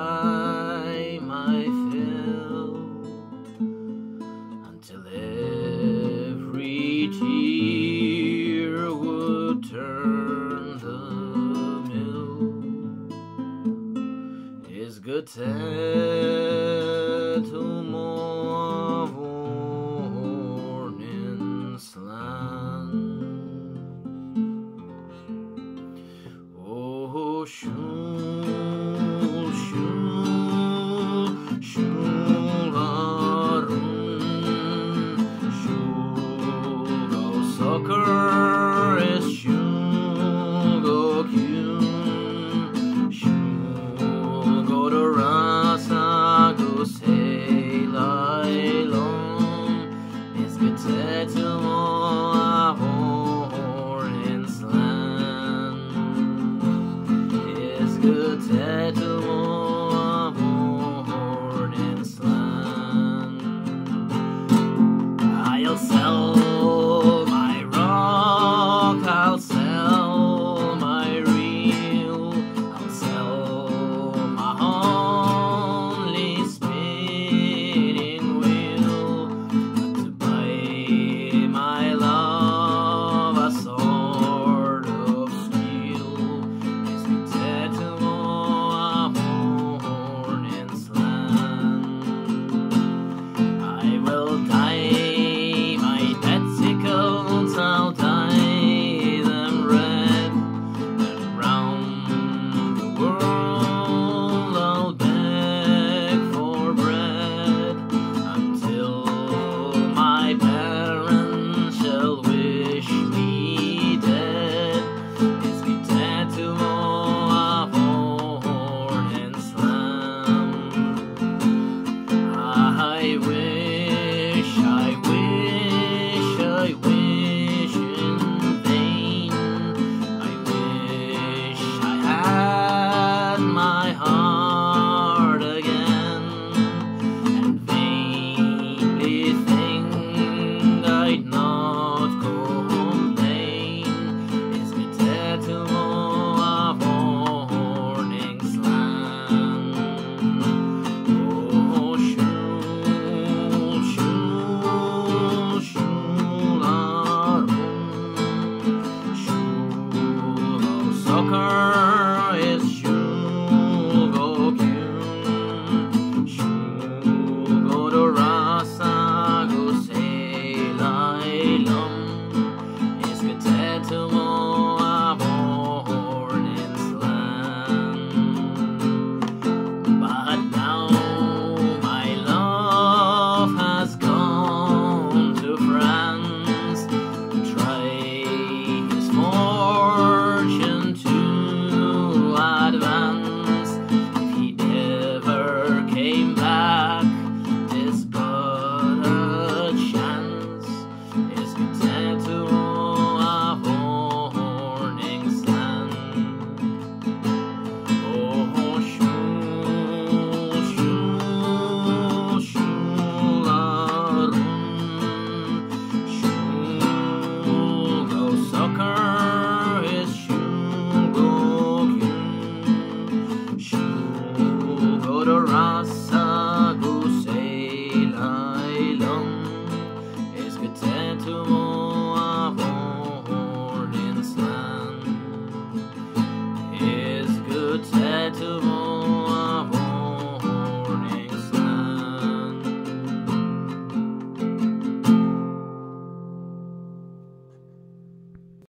time I fell until every tear would turn the mill. Is good sad to morning slant. Oh, sure. 在这 I wish, I wish in vain. I wish I had my heart. Welcome. ます。